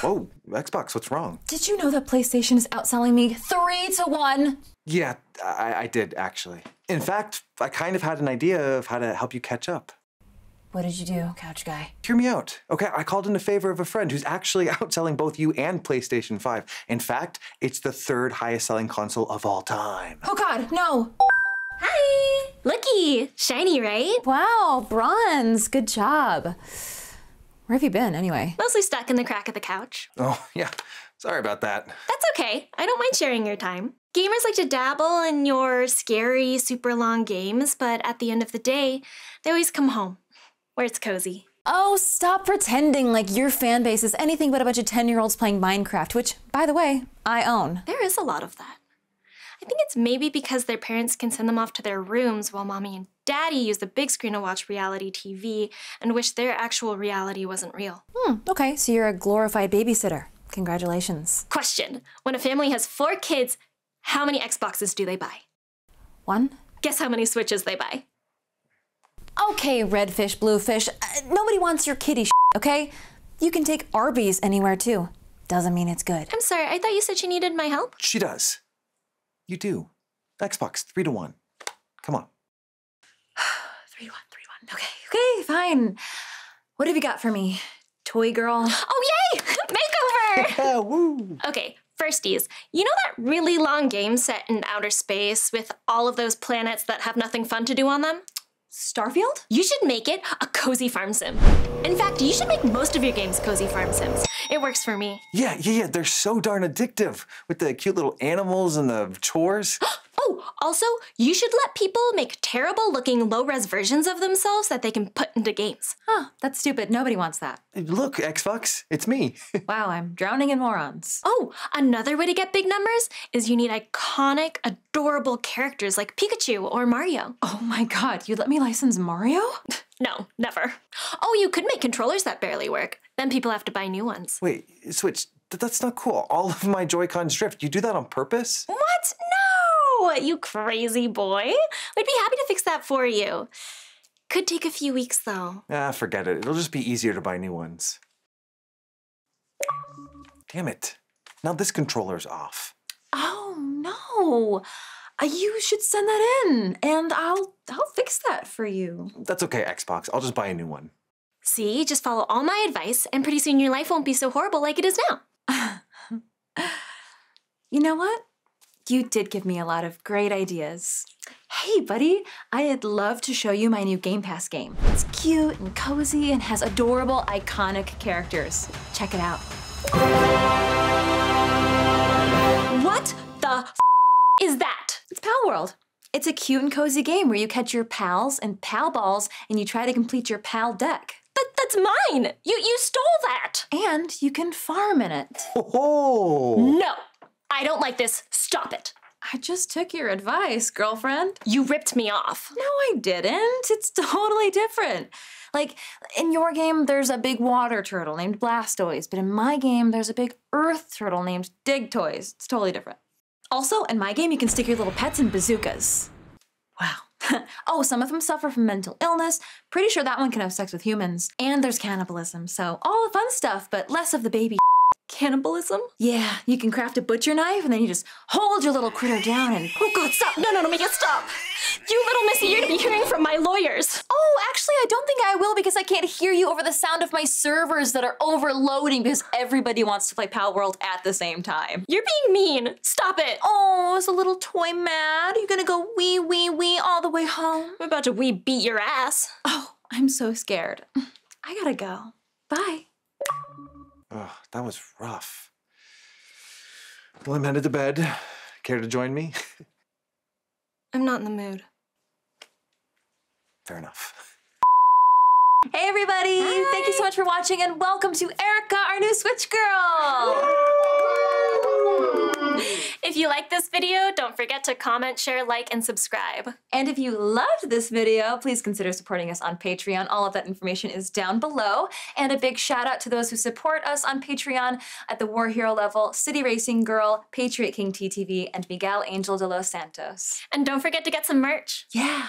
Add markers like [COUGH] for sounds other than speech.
Whoa, Xbox, what's wrong? Did you know that PlayStation is outselling me three to one? Yeah, I, I did actually. In fact, I kind of had an idea of how to help you catch up. What did you do, couch guy? Hear me out. Okay, I called in a favor of a friend who's actually [LAUGHS] outselling both you and PlayStation 5. In fact, it's the third highest selling console of all time. Oh god, no! Hi! Looky! Shiny, right? Wow, bronze. Good job. Where have you been anyway? Mostly stuck in the crack of the couch. Oh, yeah. Sorry about that. That's okay. I don't mind sharing your time. Gamers like to dabble in your scary, super long games, but at the end of the day, they always come home where it's cozy. Oh, stop pretending like your fan base is anything but a bunch of 10 year olds playing Minecraft, which, by the way, I own. There is a lot of that. I think it's maybe because their parents can send them off to their rooms while mommy and daddy use the big screen to watch reality TV and wish their actual reality wasn't real. Hmm, okay, so you're a glorified babysitter. Congratulations. Question When a family has four kids, how many Xboxes do they buy? One? Guess how many Switches they buy? Okay, redfish, bluefish. Uh, nobody wants your kitty sh- okay? You can take Arby's anywhere too. Doesn't mean it's good. I'm sorry, I thought you said she needed my help. She does. You do. Xbox, three to one. Come on. three to one, three to one. Okay, okay, fine. What have you got for me? Toy girl? Oh, yay! [LAUGHS] Makeover! Woo! Okay, firsties. You know that really long game set in outer space with all of those planets that have nothing fun to do on them? Starfield? You should make it a cozy farm sim. In fact, you should make most of your games cozy farm sims. It works for me. Yeah, yeah, yeah. They're so darn addictive with the cute little animals and the chores. [GASPS] [GASPS] Oh, also, you should let people make terrible looking low res versions of themselves that they can put into games. Huh, that's stupid. Nobody wants that. Look, Xbox, it's me. [LAUGHS] Wow, I'm drowning in morons. Oh, another way to get big numbers is you need iconic, adorable characters like Pikachu or Mario. Oh my god, you let me license Mario? [LAUGHS] No, never. Oh, you could make controllers that barely work. Then people have to buy new ones. Wait, Switch, th- that's not cool. All of my Joy-Cons drift. You do that on purpose? What? No! You crazy boy. We'd be happy to fix that for you. Could take a few weeks though. Ah, forget it. It'll just be easier to buy new ones. Damn it. Now this controller's off. Oh no. Uh, you should send that in and I'll I'll fix that for you. That's okay, Xbox. I'll just buy a new one. See, just follow all my advice, and pretty soon your life won't be so horrible like it is now. [LAUGHS] You know what? You did give me a lot of great ideas. Hey, buddy, I'd love to show you my new Game Pass game. It's cute and cozy and has adorable, iconic characters. Check it out. What the f- is that? It's Pal World. It's a cute and cozy game where you catch your pals and pal balls and you try to complete your Paldeck. That, that's mine. You you stole that. And you can farm in it. Oh! No, I don't like this. Stop it. I just took your advice, girlfriend. You ripped me off. No, I didn't. It's totally different. Like, in your game, there's a big water turtle named Blastoise, but in my game, there's a big earth turtle named Digtoise. It's totally different. Also, in my game, you can stick your little pets in bazookas. Wow. [LAUGHS] oh, some of them suffer from mental illness. Pretty sure that one can have sex with humans. And there's cannibalism, so all the fun stuff, but less of the baby. Cannibalism? Yeah, you can craft a butcher knife and then you just hold your little critter down and. Oh God, stop! No, no, no, Mia, stop! You little missy, you're gonna be hearing from my lawyers. Oh, actually, I don't think I will because I can't hear you over the sound of my servers that are overloading because everybody wants to play Palworld at the same time. You're being mean. Stop it. Oh, is the little toy mad? Are you gonna go wee wee wee all the way home? I'm about to wee beat your ass. Oh, I'm so scared. I gotta go. Bye. Ugh, that was rough. Well, I'm headed to bed. Care to join me? I'm not in the mood. Fair enough. Hey everybody! Thank you so much for watching and welcome to Erika, our new Switch girl! [LAUGHS] If you like this video, don't forget to comment, share, like, and subscribe. And if you loved this video, please consider supporting us on Patreon. All of that information is down below. And a big shout out to those who support us on Patreon at the War Hero level, City Racing Girl, Patriot King TTV, and Miguel Angel de los Santos. And don't forget to get some merch. Yeah,